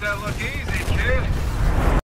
that look easy, kid.